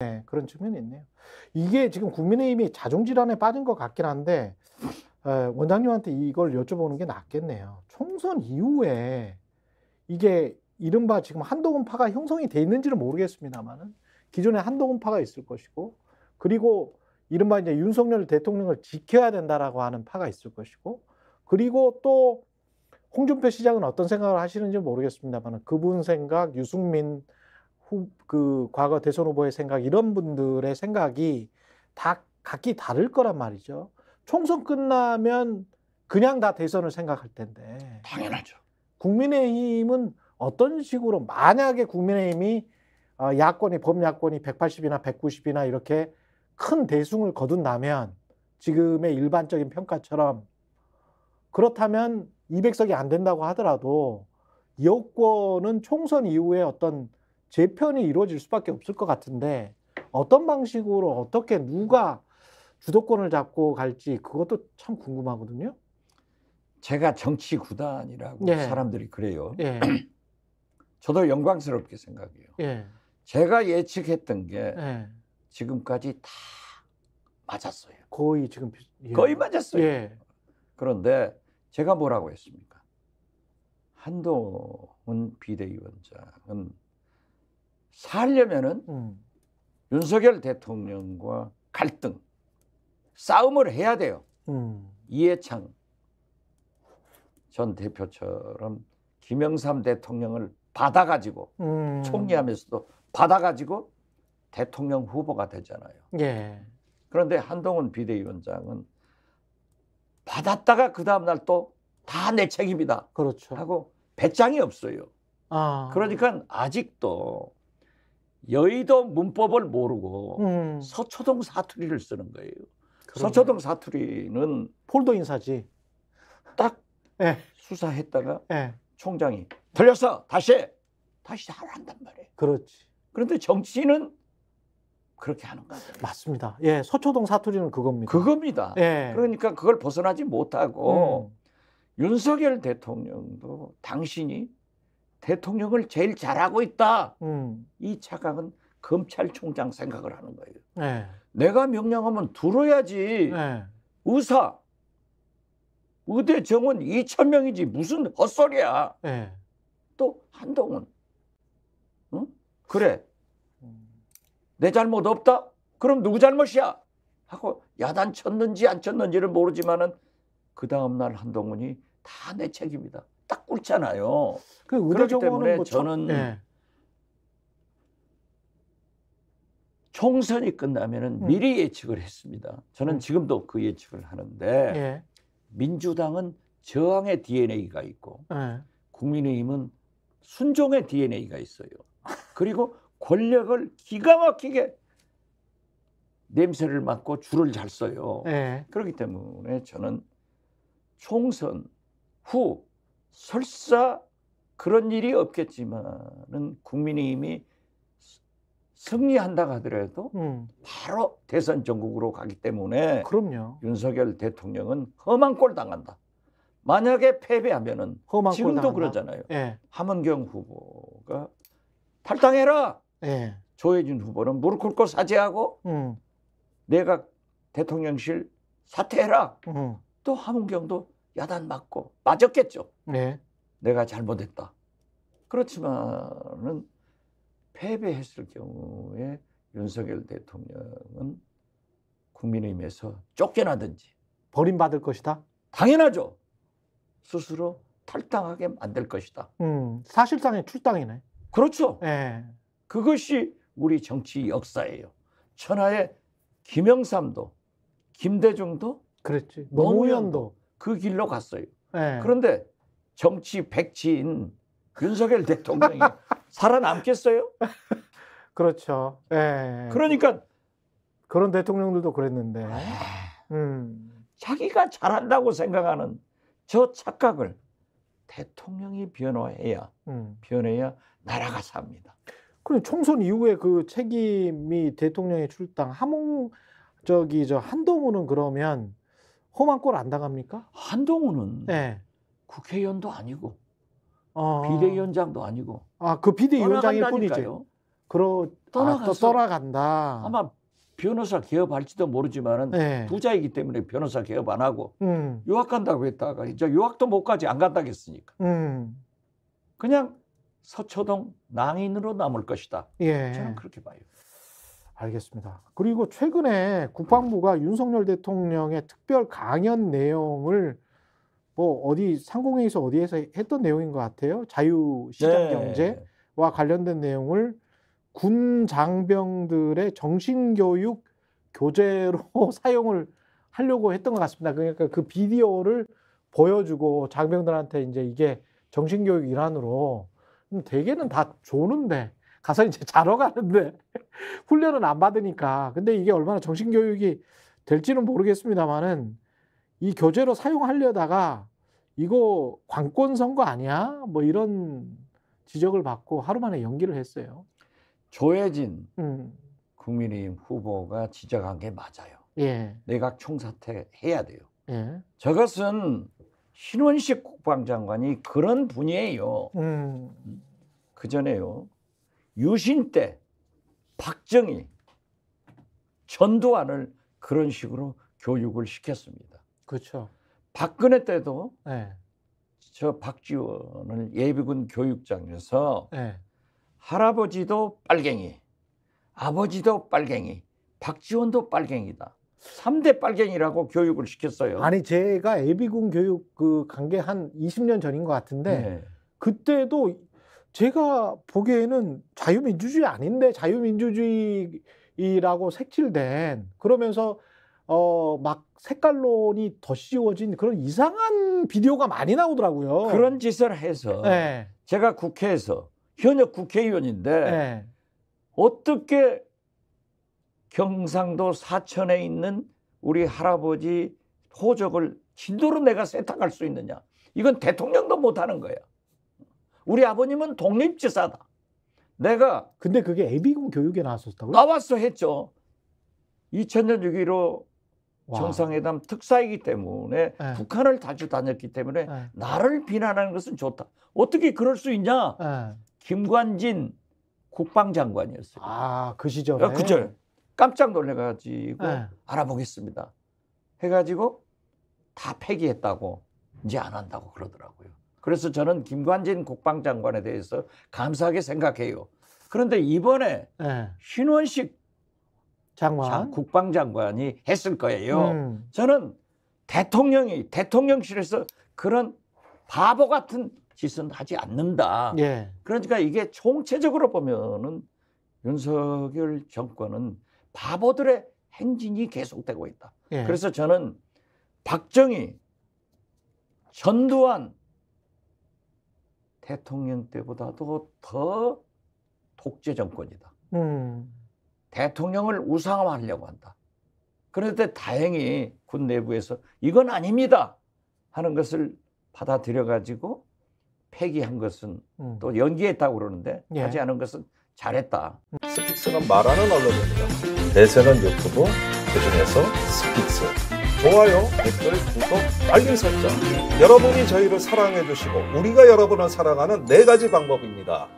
네, 그런 측면이 있네요. 이게 지금 국민의힘이 자중질환에 빠진 것 같긴 한데 에, 원장님한테 이걸 여쭤보는 게 낫겠네요. 총선 이후에 이게 이른바 지금 한동훈파가 형성이 돼 있는지는 모르겠습니다만은 기존에 한동훈파가 있을 것이고 그리고 이른바 이제 윤석열 대통령을 지켜야 된다라고 하는 파가 있을 것이고 그리고 또 홍준표 시장은 어떤 생각을 하시는지 모르겠습니다만 그분 생각, 유승민 후, 그 과거 대선 후보의 생각 이런 분들의 생각이 다 각기 다를 거란 말이죠. 총선 끝나면 그냥 다 대선을 생각할 텐데 당연하죠. 국민의힘은 어떤 식으로 만약에 국민의힘이 어, 야권이 범야권이 180이나 190이나 이렇게 큰 대승을 거둔다면 지금의 일반적인 평가처럼 그렇다면 200석이 안 된다고 하더라도 여권은 총선 이후에 어떤 재편이 이루어질 수밖에 없을 것 같은데 어떤 방식으로 어떻게 누가 주도권을 잡고 갈지 그것도 참 궁금하거든요. 제가 정치 구단이라고 예. 사람들이 그래요. 예, 저도 영광스럽게 생각해요. 예, 제가 예측했던 게 예. 지금까지 다 맞았어요. 거의 지금 비- 예. 거의 맞았어요. 예, 그런데 제가 뭐라고 했습니까? 한동훈 비대위원장은 살려면은 음, 윤석열 대통령과 갈등, 싸움을 해야 돼요. 음, 이해창 전 대표처럼 김영삼 대통령을 받아가지고 음. 총리하면서도 받아가지고 대통령 후보가 되잖아요. 예, 그런데 한동훈 비대위원장은 받았다가 그 다음날 또 다 내 책임이다 그렇죠. 하고 배짱이 없어요. 아, 그러니까 아직도 여의도 문법을 모르고 음, 서초동 사투리를 쓰는 거예요. 그러네. 서초동 사투리는 폴더 인사지. 딱 예, 수사했다가 예, 총장이 들렸어 다시 해. 다시 잘 한단 말이에요. 그렇지. 그런데 정치는 그렇게 하는 거예요. 맞습니다. 예, 서초동 사투리는 그겁니다. 그겁니다. 예, 그러니까 그걸 벗어나지 못하고 음, 윤석열 대통령도 당신이 대통령을 제일 잘하고 있다. 음, 이 착각은 검찰총장 생각을 하는 거예요. 예, 내가 명령하면 들어야지. 예, 의사, 의대 정원 2천 명이지 무슨 헛소리야. 예. 또 한동훈. 응? 그래. 음, 내 잘못 없다? 그럼 누구 잘못이야? 하고 야단 쳤는지 안 쳤는지를 모르지만은 그 다음 날 한동훈이 다 내 책임이다. 딱 꿇잖아요. 그 그렇기 때문에 뭐 첫- 저는 예, 총선이 끝나면은 음. 미리 예측을 했습니다. 저는 음. 지금도 그 예측을 하는데 예, 민주당은 저항의 DNA가 있고 예, 국민의힘은 순종의 DNA가 있어요. 그리고 권력을 기가 막히게 냄새를 맡고 줄을 잘 써요. 예, 그렇기 때문에 저는 총선 후 설사 그런 일이 없겠지만은 국민의힘이 승리한다 하더라도 음, 바로 대선 전국으로 가기 때문에 그럼요. 윤석열 대통령은 험한 꼴 당한다. 만약에 패배하면은 지금도 당한다. 그러잖아요. 예, 함은경 후보가 탈당해라. 예, 조혜진 후보는 무릎 꿇고 사죄하고 음, 내가 대통령실 사퇴해라. 음, 또 함은경도 야단 맞고 맞았겠죠. 예, 내가 잘못했다. 그렇지만은 패배했을 경우에 윤석열 대통령은 국민의힘에서 쫓겨나든지 버림받을 것이다. 당연하죠. 스스로 탈당하게 만들 것이다. 음, 사실상의 출당이네. 그렇죠. 예, 그것이 우리 정치 역사예요. 천하의 김영삼도 김대중도 그랬지. 노무현도. 그 길로 갔어요. 예, 그런데 정치 백지인 윤석열 대통령이 살아남겠어요? 그렇죠. 예. 그러니까 그런 대통령들도 그랬는데. 아, 음, 자기가 잘한다고 생각하는 저 착각을 대통령이 변호해야 음. 변해야 나라가 삽니다. 그럼 총선 이후에 그 책임이 대통령의 출당, 하몽 저기 저 한동훈은 그러면 험한 꼴 안 당합니까? 한동훈은 네. 국회의원도 아니고 어. 비대위원장도 아니고 아, 그 비대위원장일. 떠나간다니까요. 그러 떠나가서 아, 또 떠나간다. 아마 변호사 개업할지도 모르지만은 네. 부자이기 때문에 변호사 개업 안 하고 음, 유학 간다고 했다가 이제 유학도 못 가지 안 간다고 했으니까 음, 그냥 서초동 낭인으로 남을 것이다. 예. 저는 그렇게 봐요. 알겠습니다. 그리고 최근에 국방부가 윤석열 대통령의 특별 강연 내용을 뭐 어디 상공회의소 어디에서 했던 내용인 것 같아요. 자유 시장 네. 경제와 관련된 내용을 군 장병들의 정신교육 교재로 사용을 하려고 했던 것 같습니다. 그러니까 그 비디오를 보여주고 장병들한테 이제 이게 정신교육 일환으로 그럼 대개는 다 좋은데 가서 이제 자러 가는데 훈련은 안 받으니까 근데 이게 얼마나 정신교육이 될지는 모르겠습니다만은 이 교재로 사용하려다가 이거 관권 선거 아니야? 뭐 이런 지적을 받고 하루 만에 연기를 했어요. 조혜진 음, 국민의힘 후보가 지적한 게 맞아요. 예, 내각 총사퇴 해야 돼요. 예, 저것은 신원식 국방장관이 그런 분이에요. 음, 그 전에요. 유신 때 박정희, 전두환을 그런 식으로 교육을 시켰습니다. 그렇죠. 박근혜 때도 예, 저 박지원을 예비군 교육장에서 예, 할아버지도 빨갱이, 아버지도 빨갱이, 박지원도 빨갱이다. 3대 빨갱이라고 교육을 시켰어요. 아니 제가 예비군 교육 그 관계 한 20년 전인 것 같은데 네. 그때도 제가 보기에는 자유민주주의 아닌데 자유민주주의라고 색칠된 그러면서 어 막 색깔론이 더 씌워진 그런 이상한 비디오가 많이 나오더라고요. 그런 짓을 해서 네, 제가 국회에서 현역 국회의원인데 네, 어떻게 경상도 사천에 있는 우리 할아버지 호적을 진도로 내가 세탁할 수 있느냐? 이건 대통령도 못하는 거야. 우리 아버님은 독립지사다. 내가 근데 그게 예비군 교육에 나왔었다고요? 나와서 했죠. 2000년 6.15 와. 정상회담 특사이기 때문에 네. 북한을 자주 다녔기 때문에 네, 나를 비난하는 것은 좋다. 어떻게 그럴 수 있냐? 네. 김관진 국방장관이었어요. 아, 그 시절에. 아, 그죠? 깜짝 놀래가지고 네. 알아보겠습니다. 해가지고 다 폐기했다고 이제 안 한다고 그러더라고요. 그래서 저는 김관진 국방장관에 대해서 감사하게 생각해요. 그런데 이번에 네. 신원식 장관. 장- 국방장관이 했을 거예요. 음, 저는 대통령이 대통령실에서 그런 바보 같은 짓은 하지 않는다. 예. 그러니까 이게 총체적으로 보면은 윤석열 정권은 바보들의 행진이 계속되고 있다. 예. 그래서 저는 박정희, 전두환 대통령 때보다도 더 독재 정권이다. 음, 대통령을 우상화하려고 한다. 그런데 다행히 군 내부에서 이건 아닙니다 하는 것을 받아들여 가지고 폐기한 것은 음. 또 연기했다고 그러는데 예. 하지 않은 것은 잘했다. 스픽스는 말하는 언론입니다. 대세는 유튜브, 그중에서 스픽스. 좋아요, 댓글, 구독, 알림 설정. 여러분이 저희를 사랑해 주시고 우리가 여러분을 사랑하는 네 가지 방법입니다.